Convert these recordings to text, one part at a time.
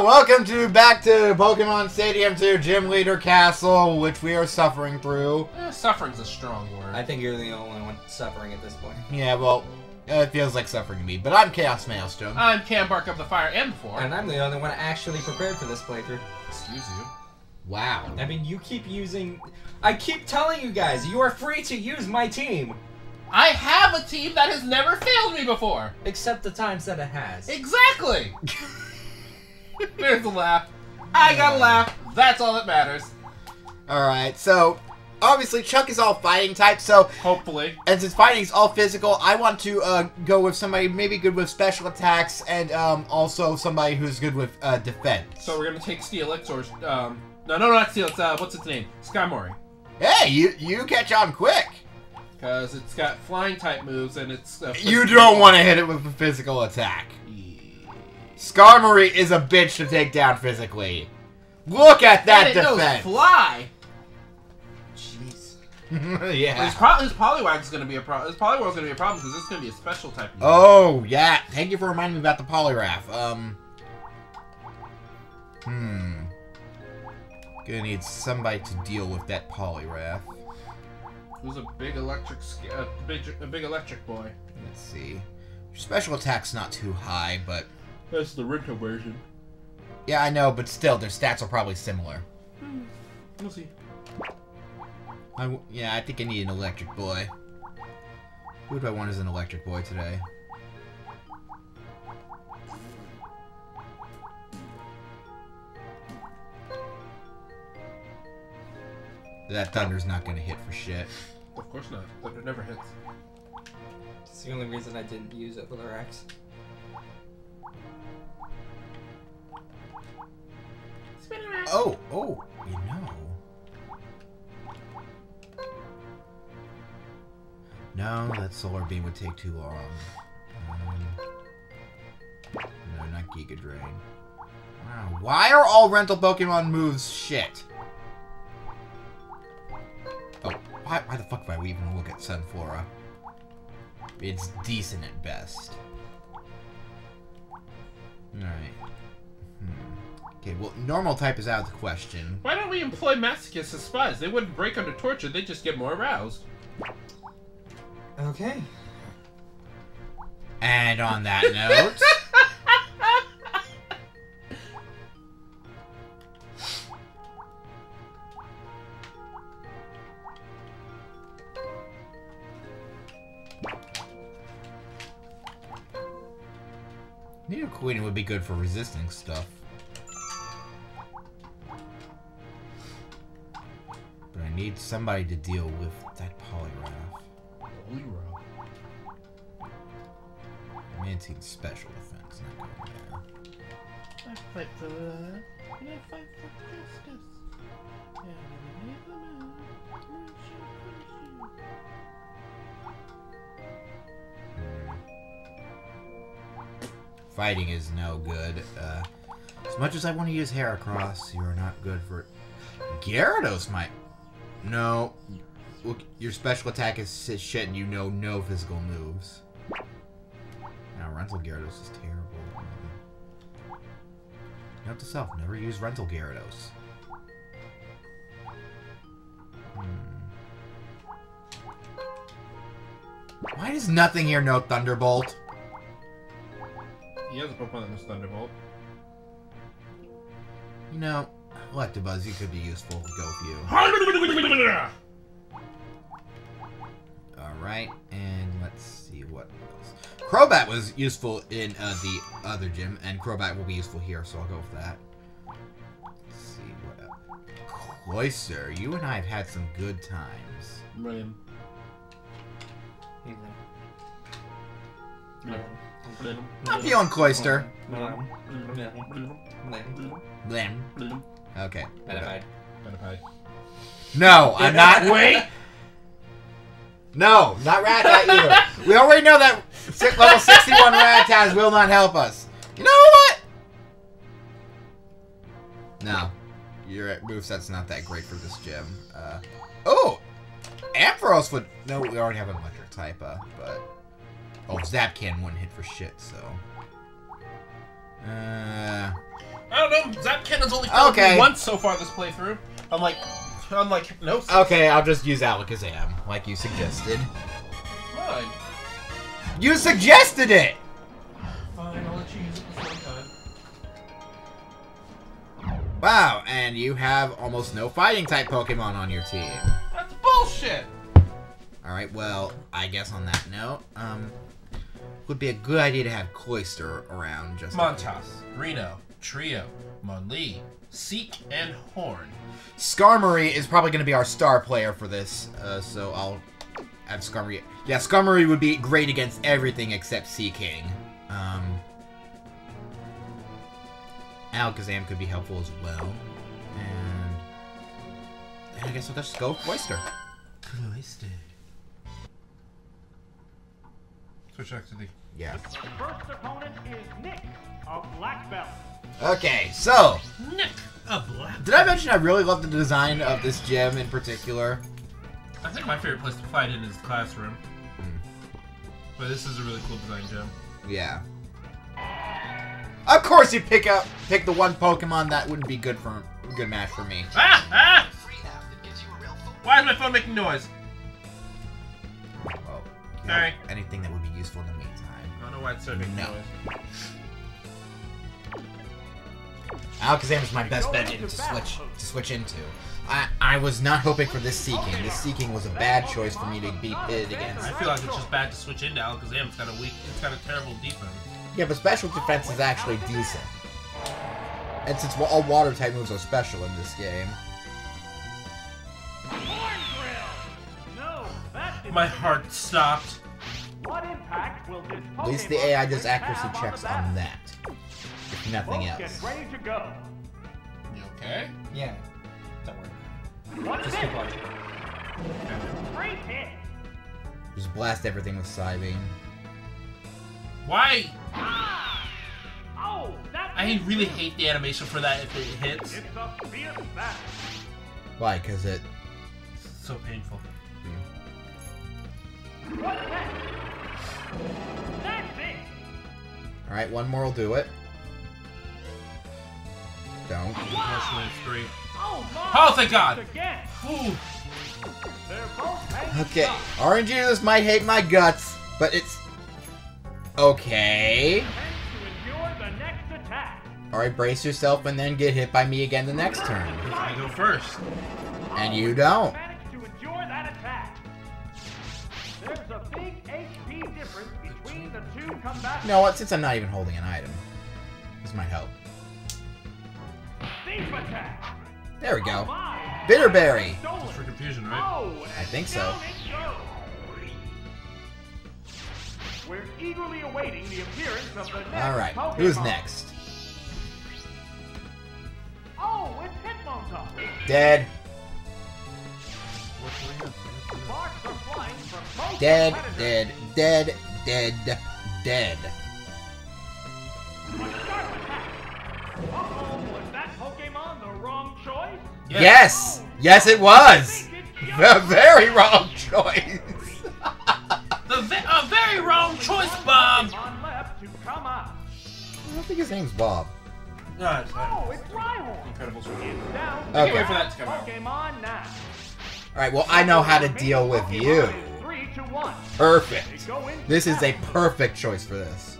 Hello, welcome to back to Pokemon Stadium 2 Gym Leader Castle, which we are suffering through. Eh, suffering's a strong word. I think you're the only one suffering at this point. Yeah, well, it feels like suffering to me, but I'm Chaos Maelstrom. I'm Cam Bark of the Fire and Four. And I'm the only one actually prepared for this playthrough. Excuse you. Wow. I mean, you keep using. I keep telling you guys, you are free to use my team, I have a team that has never failed me before. except the times that it has. Exactly. There's a laugh. I got a laugh. That's all that matters. Alright, so, obviously Chuck is all fighting type, so, Hopefully. and since fighting is all physical, I want to uh, go with somebody maybe good with special attacks, and um, also somebody who's good with uh, defense. So we're gonna take Steelix or um. No, no, not Steelix. Uh, what's its name? Skarmory. Hey, you, you catch on quick! Because it's got flying type moves and it's. You don't want to hit it with a physical attack. Skarmory is a bitch to take down physically. Look at that and it knows defense. fly. Jeez. His, yeah. pro- his Poliwag's gonna be a problem. His Poliwag's gonna be a problem because it's gonna be a special type. unit. Oh, yeah. Thank you for reminding me about the Poliwrath. Um. Hmm. Gonna need somebody to deal with that Poliwrath. Who's a big electric, sk- a big, a big electric boy? Let's see. Your special attack's not too high, but That's the Rinto version. yeah, I know. But still, their stats are probably similar. Hmm. We'll see. I w yeah, I think I need an electric boy. Who do I want as an electric boy today? That thunder's not gonna hit for shit. Of course not. Thunder never hits. It's the only reason I didn't use it with Rex. Oh, oh, you know. No, that solar beam would take too long. Um, no, not Giga Drain. Wow, why are all rental Pokemon moves shit? Oh, why, why the fuck would I even look at Sunflora? It's decent at best. Okay, well, normal type is out of the question. Why don't we employ masochists as spies? They wouldn't break under torture. They'd just get more aroused. Okay. And on that note, Nidoqueen would be good for resisting stuff. Need somebody to deal with that Poliwrath. Holy row. Mantine's special defense, not going there. I fight for love, and I fight for justice. And I need the man, who shall punish Fighting is no good. Uh, as much as I want to use Heracross, you are not good for... Gyarados might... No. Look, your special attack is shit and you know no physical moves. Now, Rental Gyarados is terrible. Note to self, never use Rental Gyarados. Hmm. Why does nothing here know Thunderbolt? He has a Pokemon that knows Thunderbolt. You know, Electabuzz, you could be useful. Go for you. Alright, and let's see what else. Crobat was useful in uh, the other gym, and Crobat will be useful here, so I'll go with that. Let's see what else. Cloyster, you and I have had some good times. Brilliant. I'm feeling Cloyster. Blam. Okay. Metapod. Metapod. No, I'm not. Wait. No, not Rattata either. We already know that si- level 61 Rattatas will not help us. You know what? No. Your moveset's not that great for this gym. Uh, oh! Ampharos would... No, we already have an electric type, uh, but... Oh, Zap Cannon wouldn't hit for shit, so... Uh... I don't know. Zap Cannon's only failed Okay. me once so far this playthrough. I'm like, I'm like, no. Okay, I'll just use Alakazam, like you suggested. Fine. You suggested it! Fine, I'll let you use it this one time. Wow, and you have almost no fighting type Pokemon on your team. That's bullshit. Alright, well, I guess on that note, um, would be a good idea to have Cloyster around just Montas. Reno, Trio, Monlee, Seek, and Horn. Skarmory is probably going to be our star player for this, uh, so I'll have Skarmory. Yeah, Skarmory would be great against everything except Seaking. Um, Alakazam could be helpful as well. And, and I guess we'll just go Cloyster. Cloyster. Switch back to the. Yeah. The first opponent is Nick of Black Belt. Okay, so, Nick, a black. did I mention I really love the design of this gym in particular? I think my favorite place to fight in is the classroom. Hmm. But this is a really cool design gym. Yeah. Of course you pick up pick the one Pokemon that wouldn't be good for good match for me. Ah! Ah! Why is my phone making noise? Well, you Sorry. anything that would be useful in the meantime. I don't know why it's started making No. noise. Alakazam is my best bet to switch to switch into. I I was not hoping for this Seaking. This Seaking was a bad choice for me to be pitted against. I feel like it's just bad to switch into Alakazam. It's got a weak. It's got a terrible defense. Yeah, but special defense is actually decent. And since all water type moves are special in this game. Horn Drill! No, that is My heart stopped. What impact will this At least the AI does have accuracy on the checks on that. If nothing Both else. Get ready to go. You okay? Yeah. Don't worry. What's Just this? keep watching. Great hit. Just blast everything with Psybeam. Why? Ah! Oh, that I really too. hate the animation for that if it hits. It's a. Why? Because it. It's so painful. What's next? That's it. Alright, one more will do it. Don't. Unfortunately. Oh! Oh, thank God. Again. Ooh. They're both hanging Okay, tough. this might hate my guts, but it's. Okay. Tends to endure the next attack. Alright, brace yourself and then get hit by me again the next turn. I go first. And you don't. Managed to endure that attack. There's a big HP difference between the two combatants. You know what? Since I'm not even holding an item, this might help. Deep attack. There we go. my. Bitterberry. Stolen. Just for confusion, right? Oh, I think so. down it goes. We're eagerly awaiting the appearance of the next Alright, Pokemon. who's next? Oh, it's Hitmontop. Dead. Sparks are flying from both Dead, dead, dead, dead, dead. Choice? Yes! Yes, it was! A very wrong choice! The ve- a very wrong choice, Bob. Pokemon left to come out. I don't think his name's Bob. No, it's Oh, it's Rhyhorn. Incredible. It's down Okay. Wait for that to come out. Alright, well, I know how to deal with you. is Three to one. They Perfect. This is a perfect choice for this.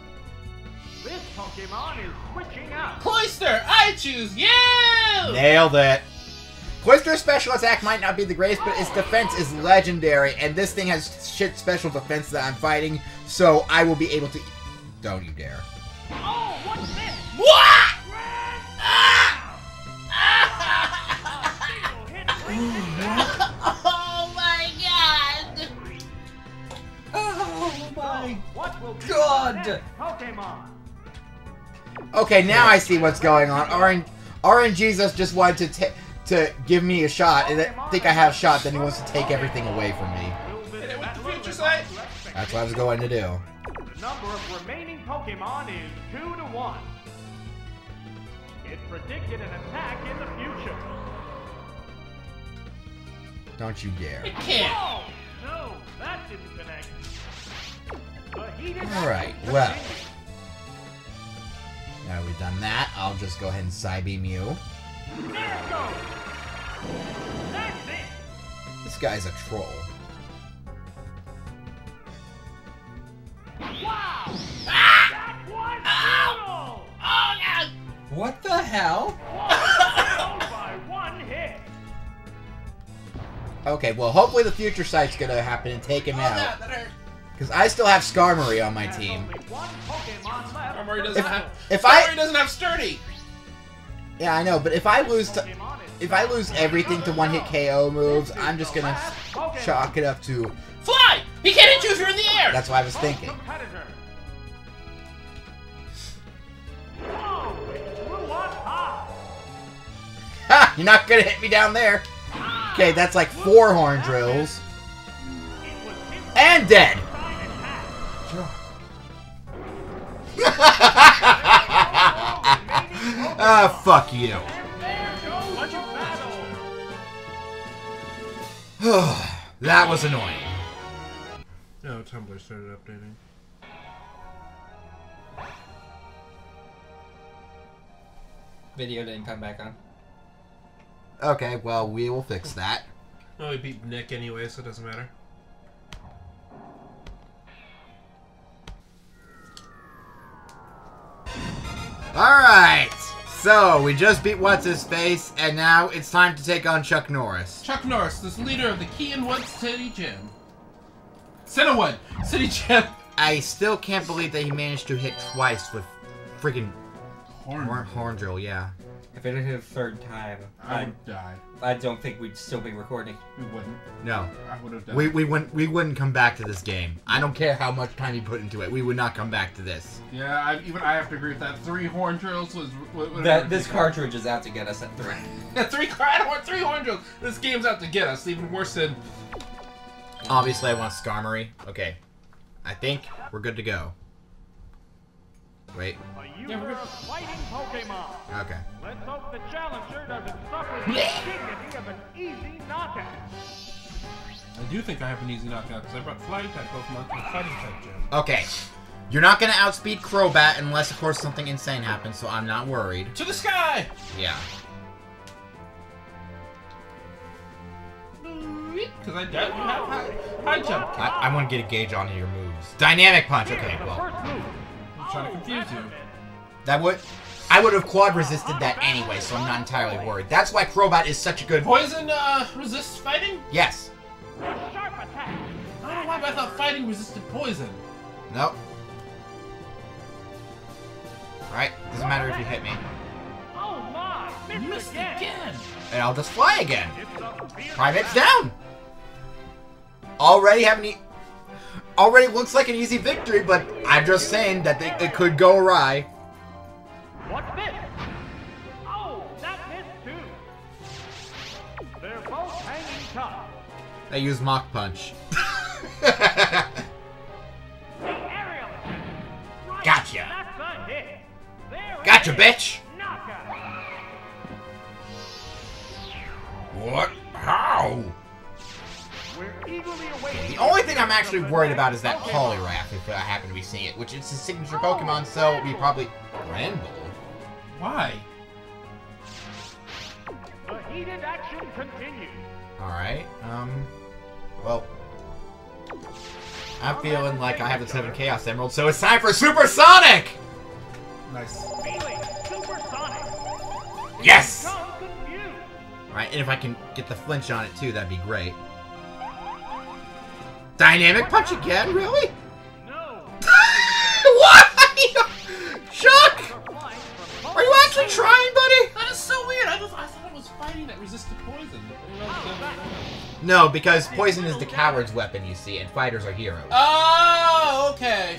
This Pokemon is switching out. Cloyster, I choose you. Nailed it. Cloyster's special attack might not be the greatest, but its defense is legendary, and this thing has shit special defense that I'm fighting, so I will be able to. Don't you dare. Oh, what's this? What? Single hit brings it down. Oh my god! Oh my What will be God. Pokemon? Okay, now I see what's going on. RN, RN Jesus just wanted to ta- to give me a shot, and I think I have a shot, then he wants to take everything away from me. Will this Hit it with the battle future live sight. up to expectations? That's what I was going to do. The number of remaining Pokemon is two to one. It predicted an attack in the future. Don't you dare. It can't. Oh, no, that didn't connect. The heated All right, well. Now we've done that, I'll just go ahead and Psybeam you. There it goes! That's it! This guy's a troll. Wow! Ah! That was brutal! Oh, yeah. What the hell? Whoa! by one hit! Okay, well, hopefully the future sight's gonna happen and take him Oh, out. that, that. Because I still have Skarmory on my team. only one Pokemon left. Armory for doesn't If- have. if I- Armory doesn't have sturdy. Yeah, I know, but if I lose to, if I lose everything to one-hit KO moves, I'm just gonna chalk it up to. Fly! He can't hit you if you're in the air. That's what I was thinking. Ha! You're not gonna hit me down there. Okay, that's like four horn drills. And dead! side. Ah, fuck you. And there goes the battle. that was annoying. No, Tumblr started updating. Video didn't come back on. Okay, well, we will fix that. No, we beat Nick anyway, so it doesn't matter. So, we just beat What's His Face, and now it's time to take on Chuck Norris. Chuck Norris, this leader of the Keenwood City Gym. Cianwood City Gym. I still can't believe that he managed to hit twice with freaking Horn. horn, horn drill, yeah. If it hit a third time, I I, would die. I don't think we'd still be recording. We wouldn't. No. I would have died. We, we wouldn't we wouldn't come back to this game. I don't care how much time you put into it. We would not come back to this. Yeah, I, even I have to agree with that. Three horn drills was. was, was That this cartridge is out to get us at three. three I don't want three horn drills. This game's out to get us. Even worse than. Obviously, I want Skarmory. Okay. I think we're good to go. Wait. A user of fighting Pokemon. Okay. Let's hope the challenger doesn't suffer the dignity of an easy knockout. I do think I have an easy knockout because I brought flying type Pokemon to the fighting type gym. Okay. You're not gonna outspeed Crobat unless, of course, something insane happens, so I'm not worried. To the sky! Yeah. Because I don't have high, high jump. I, I want to get a gauge on your moves. Dynamic Punch. Okay, The well. First move. I'm trying to confuse you. That would... I would have quad resisted that anyway, so I'm not entirely worried. That's why Crobat is such a good... Poison uh, resists fighting? Yes. A sharp attack. I don't know why, but I thought fighting resisted poison. Nope. Right? Doesn't matter if you hit me. Oh my! Missed, Missed again. again. And I'll just fly again. It's a fierce Primate's battle. down! Already have an e- Already looks like an easy victory, but I'm just saying that they, it could go awry. What's this? Oh, that missed too. They're both hanging tough. They use Mach Punch. The aerial. Right, Gotcha. That's a hit. There it Gotcha, bitch! What? How? We're eagerly awaiting. The only thing I'm actually worried about is that Poliwrath, if I happen to be seeing it, which is his signature Pokemon, so we probably... Granbull? Why? The heated action continues. Alright, um... Well... I'm feeling like I have the 7 Chaos Emerald, so it's time for Supersonic! Nice. Feeling supersonic. Yes! Alright, and if I can get the flinch on it too, that'd be great. Dynamic Punch again? Really? No. what? Chuck! They're flying from Are you actually trying, buddy? That is so weird. I, was, I thought it was fighting that resisted poison. No, because poison is the coward's weapon, you see, and fighters are heroes. Oh, okay.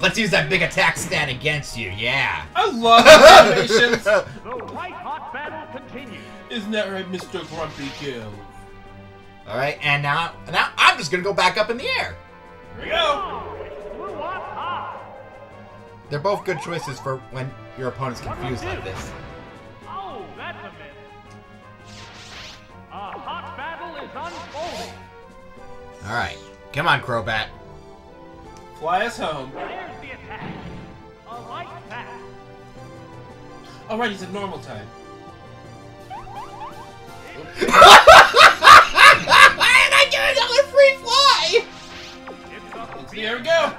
Let's use that big attack stat against you, yeah. I love animations. the white hot battle continues. Isn't that right, Mr. Grumpy Kill? Alright, and now, now I'm just gonna go back up in the air. Here we go. It flew up high. They're both good choices for when your opponent's confused like this. Oh, that's a miss. A hot battle is unfolding. Alright, come on, Crobat. Fly us home. There's the attack. A Oh, right, he's a normal type. and I get another free fly! It's up There we go.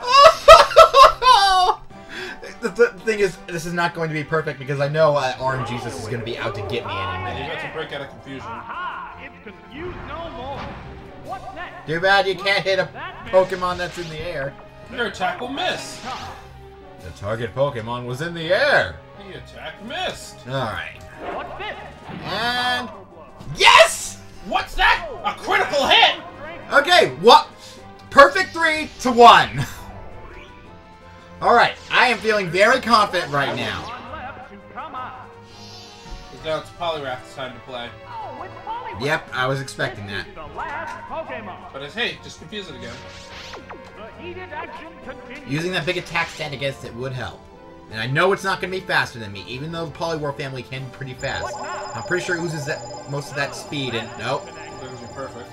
the, the thing is, this is not going to be perfect because I know uh, Orange Jesus is going to be out to get me And any you minute. got to break out of confusion. Aha! It's confused no more. What's next? Too bad you can't hit a Pokemon that's in the air. Your attack will miss. The target Pokemon was in the air. The attack missed. Alright. What's this? And. Yes! What's that? A critical hit! Okay, what? Perfect three to one. Alright, I am feeling very confident right now. One left to come out. Now it's Poliwrath's time to play. Oh, Poliwrath. Yep, I was expecting that. The last Pokemon. But it's, hey, just confuse it again. The heated action continues. Using that big attack stat against it would help. And I know it's not going to be faster than me, even though the Poliwar family can be pretty fast. I'm pretty sure it loses that most of that speed, and nope. Perfect.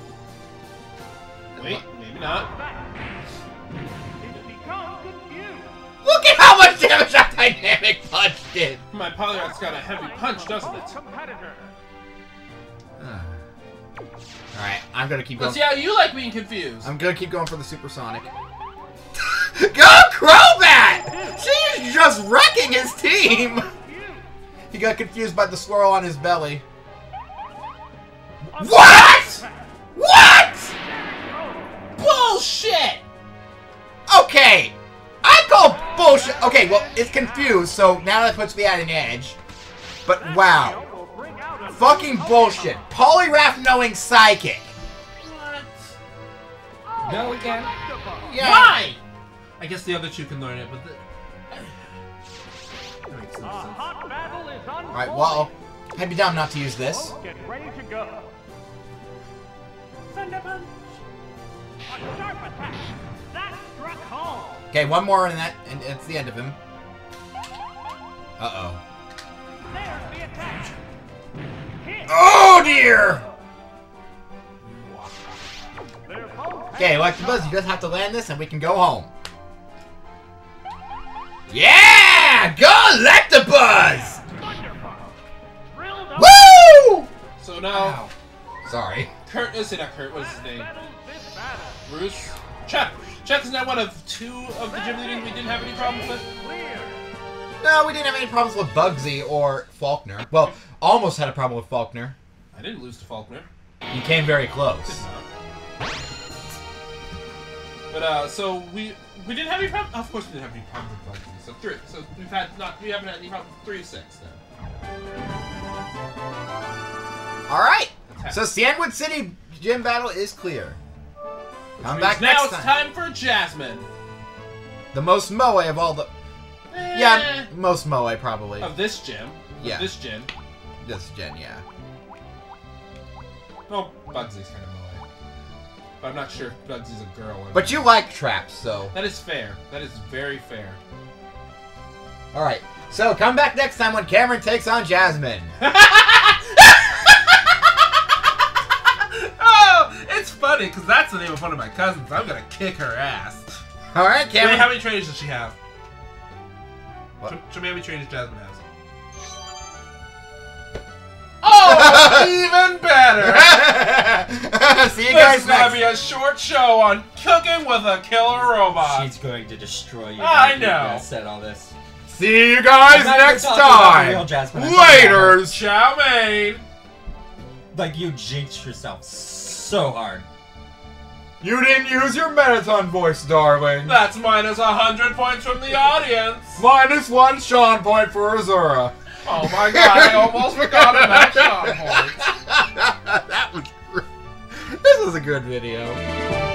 Wait, maybe not. It's become confused. Look at how much damage that Dynamic Punch did! My Poliwrath's got a heavy punch, doesn't it? Competitor. Alright, I'm gonna keep going. Let's see how you like being confused. I'm gonna keep going for the supersonic. Go Crobat! She's just wrecking his team! He got confused by the swirl on his belly. What? What? Bullshit! Okay, I call bullshit. Okay, well, it's confused, so now that puts me at an edge. But wow, Will bring out a fucking bullshit. Poliwrath knowing psychic. What? Go again. Yeah. Why? I guess the other two can learn it, but the... That makes A no sense. hot battle is unfolding. All right, well, I'd be down not to use this. Get ready to go. Thunder Okay, one more, and that, and it's the end of him. Uh oh. There's the attack. Hit. Oh dear. Okay, Electabuzz, you just have to land this, and we can go home. Yeah! Go Electabuzz! Thunderbolt. Thrilled up. Woo! So now, Sorry. Kurt, is it not Kurt? What's his name? Settles this battle. Bruce? Chuck. Chuck is now one of two of the gym leaders we didn't have any problems with. Clear. No, we didn't have any problems with Bugsy or Faulkner. Well, almost had a problem with Faulkner. I didn't lose to Faulkner. You came very Did close. not. But uh, so we we didn't have any problems. Of course, we didn't have any problems with Bugsy. So three. So we've had not we haven't had any problems. Three of six then. All right. So Sandwood City gym battle is clear. Come back now next it's time. time for Jasmine. The most moe of all the. Eh, Yeah, most moe probably. Of this gym. Yeah. Of this gym. This gen, yeah. Oh, Bugsy's kind of moe. But I'm not sure if Bugsy's a girl or But not. you like traps, so. That is fair. That is very fair. All right. So come back next time when Cameron takes on Jasmine. oh, it's funny because that's the name of one of my cousins. I'm gonna kick her ass. All right, Wait, how many trainers does she have? What? Show, show me how many trainers Jasmine has. Oh, even better. See you This guys is gonna be a short show on cooking with a killer robot. She's going to destroy you. I after you know. guys Said all this. See you guys I'm not even next talking real time. Jasmine, I'm talking about her. Laters. Chow mein. Like you jinxed yourself so hard. You didn't use your Mettaton voice, darling. That's minus a hundred points from the audience. Minus one Sean point for Azura. Oh my god, I almost forgot about Sean Holt. that was. This was a good video.